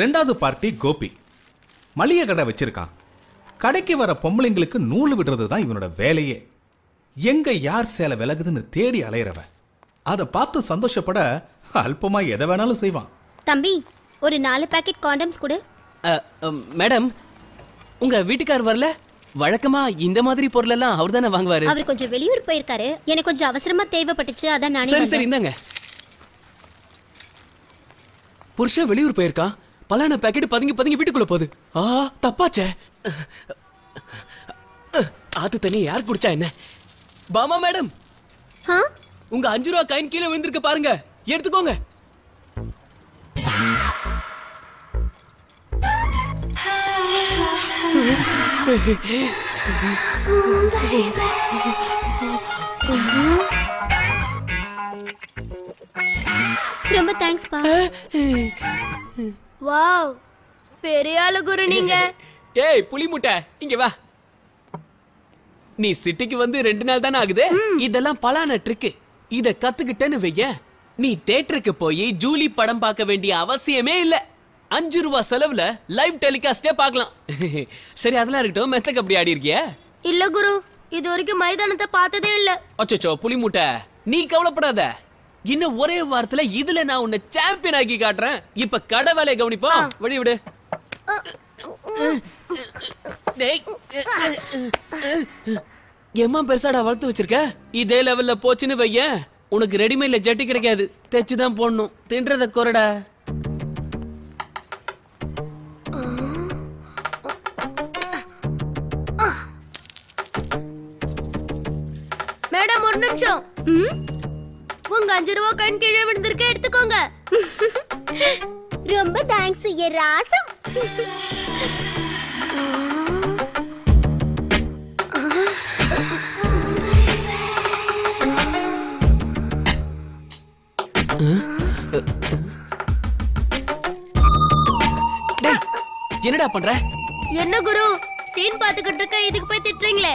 ரெண்டாவது பார்ட்டி கோபி. மளிகை கடை வச்சிருக்கான். கடைக்கு வர பொம்பளைங்களுக்கு நூல் விடுறது தான் இவனோட வேலையே. எங்க யார் சேலை விலகுதுன்னு தேடி அலையிறவன். அதை பார்த்து சந்தோஷப்பட அல்பமா எதை வேணாலும் செய்வான். தம்பி ஒரு நாலு பாக்கெட் காண்டம்ஸ் கொடு. மேடம் உங்க வீட்டுக்கார் வரல? வழக்கமா இந்த மாதிரி பொருள் எல்லாம் அவர் தானே வாங்குவாரு? அவர் கொஞ்சம் வெளியூர் போயிருக்காரு. எனக்கு கொஞ்சம் அவசரமா தேவைப்பட்டுச்சு அதான் நானே சரி. சரி இந்தாங்க. புருஷன் வெளியூர் போயிருக்கான் பலான பாக்கெட் பதுங்கி பதுங்கி வீட்டுக்குள்ள போகுது. ஆ தப்பாச்சே. ஆத்து தண்ணி யார் குடிச்சா என்ன? பாமா மேடம்? உங்க அஞ்சு ரூபா காயின் கீழே விழுந்திருக்கு பாருங்க. எடுத்துக்கோங்க. ரொம்ப தேங்க்ஸ் பா. வாவ் பெரிய ஆளு குரு நீங்க. ஏய் புலி முட்டை இங்க வா. நீ சிட்டிக்கு வந்து ரெண்டு நாள் தானே ஆகுது? இதெல்லாம் பலான ட்ரிக்கு இத கத்துக்கிட்டேன்னு வைய. நீ தேட்டருக்கு போய் ஜூலி படம் பார்க்க வேண்டிய அவசியமே இல்ல. அஞ்சு ரூபா செலவுல லைவ் டெலிகாஸ்டே பார்க்கலாம். சரி அதெல்லாம் இருக்கட்டும். மெத்த கபடி ஆடி இருக்கிய? இல்ல குரு இது வரைக்கும் மைதானத்தை பார்த்ததே இல்ல. அச்சோ புலி முட்டை. நீ கவலைப்படாத. இன்னும் ஒரே வாரத்துல இதுல நான் உன்னை சாம்பியன் ஆக்கி காட்டுறேன். இப்ப கடை வேலையை கவனிப்போம் வழி விடு. டேய். எம்மா பெருசாடா வளர்த்து வச்சிருக்க? இதே லெவல்ல போச்சுன்னு வையேன் உனக்கு ரெடிமேட்ல ஜட்டி கிடைக்காது. தைச்சு தான் போடணும். தின்றத குறடா. மேடம் ஒரு நிமிஷம்? உங்க அஞ்சு ரூபா கண் கீழே விழுந்திருக்க எடுத்துக்கோங்க. ரொம்ப தேங்க்ஸ் ஏ ராசம். என்னடா பண்ற? என்ன குரு? சீன் பாத்துக்கிட்டு இருக்க இதுக்கு போய் திட்டுறீங்களே.